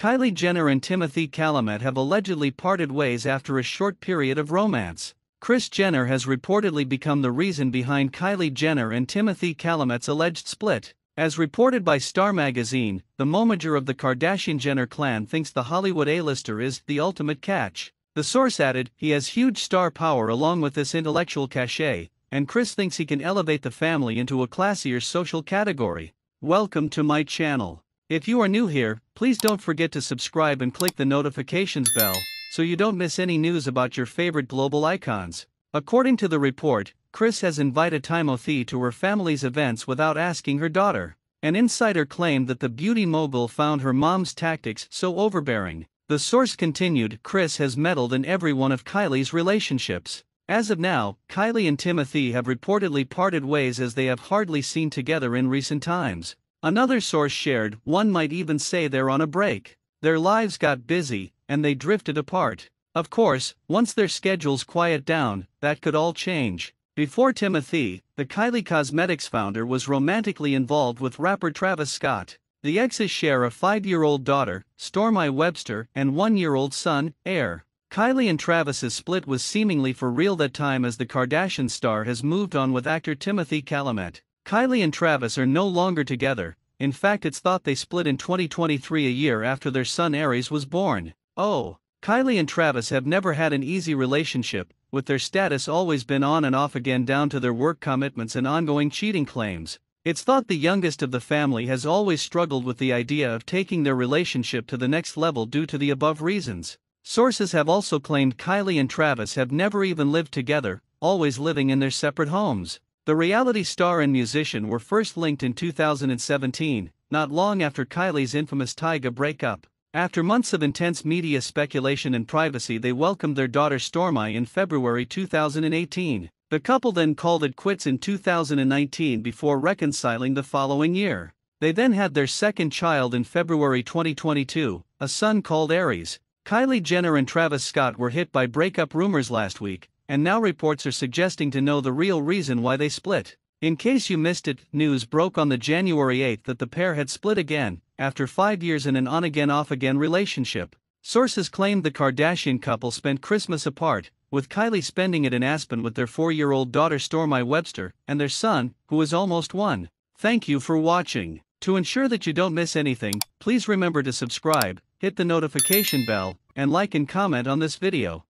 Kylie Jenner and Timothée Chalamet have allegedly parted ways after a short period of romance. Kris Jenner has reportedly become the reason behind Kylie Jenner and Timothée Chalamet's alleged split. As reported by Star Magazine, the momager of the Kardashian Jenner clan thinks the Hollywood A-lister is the ultimate catch. The source added, he has huge star power along with this intellectual cachet, and Kris thinks he can elevate the family into a classier social category. Welcome to my channel. If you are new here, please don't forget to subscribe and click the notifications bell so you don't miss any news about your favorite global icons. According to the report, Kris has invited Timothée to her family's events without asking her daughter. An insider claimed that the beauty mogul found her mom's tactics so overbearing. The source continued Kris has meddled in every one of Kylie's relationships. As of now, Kylie and Timothée have reportedly parted ways as they have hardly seen together in recent times. Another source shared, one might even say they're on a break. Their lives got busy, and they drifted apart. Of course, once their schedules quiet down, that could all change. Before Timothée, the Kylie Cosmetics founder was romantically involved with rapper Travis Scott. The exes share a five year old daughter, Stormi Webster, and one year old son, Aire. Kylie and Travis's split was seemingly for real that time as the Kardashian star has moved on with actor Timothée Chalamet. Kylie and Travis are no longer together, in fact, it's thought they split in 2023, a year after their son Aries was born. Oh, Kylie and Travis have never had an easy relationship, with their status always been on and off again down to their work commitments and ongoing cheating claims. It's thought the youngest of the family has always struggled with the idea of taking their relationship to the next level due to the above reasons. Sources have also claimed Kylie and Travis have never even lived together, always living in their separate homes. The reality star and musician were first linked in 2017, not long after Kylie's infamous Tyga breakup. After months of intense media speculation and privacy, they welcomed their daughter Stormi in February 2018. The couple then called it quits in 2019 before reconciling the following year. They then had their second child in February 2022, a son called Aries. Kylie Jenner and Travis Scott were hit by breakup rumors last week, and now reports are suggesting to know the real reason why they split. In case you missed it, news broke on the January 8 that the pair had split again, after five years in an on again off again relationship. Sources claimed the Kardashian couple spent Christmas apart, with Kylie spending it in Aspen with their four year old daughter Stormi Webster and their son, who is almost one. Thank you for watching. To ensure that you don't miss anything, please remember to subscribe, hit the notification bell, and like and comment on this video.